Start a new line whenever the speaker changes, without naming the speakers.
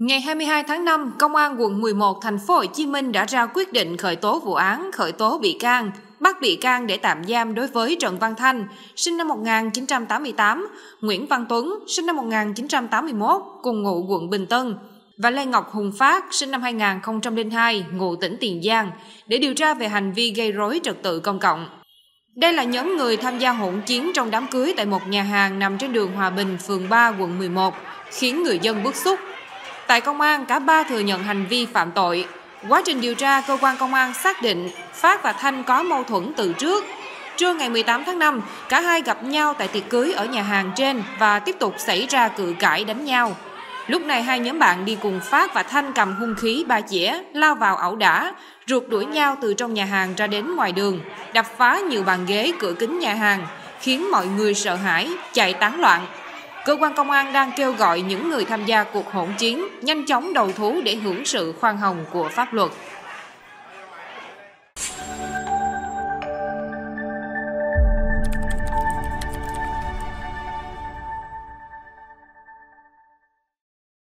Ngày 22 tháng 5, Công an quận 11 thành phố Hồ Chí Minh đã ra quyết định khởi tố vụ án, khởi tố bị can, bắt bị can để tạm giam đối với Trần Văn Thanh, sinh năm 1988, Nguyễn Văn Tuấn, sinh năm 1981, cùng ngụ quận Bình Tân, và Lê Ngọc Hùng Phát, sinh năm 2002, ngụ tỉnh Tiền Giang, để điều tra về hành vi gây rối trật tự công cộng. Đây là nhóm người tham gia hỗn chiến trong đám cưới tại một nhà hàng nằm trên đường Hòa Bình, phường 3, quận 11, khiến người dân bức xúc. Tại công an, cả ba thừa nhận hành vi phạm tội. Quá trình điều tra, cơ quan công an xác định Phát và Thanh có mâu thuẫn từ trước. Trưa ngày 18 tháng 5, cả hai gặp nhau tại tiệc cưới ở nhà hàng trên và tiếp tục xảy ra cự cãi đánh nhau. Lúc này hai nhóm bạn đi cùng Phát và Thanh cầm hung khí ba chĩa, lao vào ẩu đả, ruột đuổi nhau từ trong nhà hàng ra đến ngoài đường, đập phá nhiều bàn ghế cửa kính nhà hàng, khiến mọi người sợ hãi, chạy tán loạn. Cơ quan công an đang kêu gọi những người tham gia cuộc hỗn chiến nhanh chóng đầu thú để hưởng sự khoan hồng của pháp luật.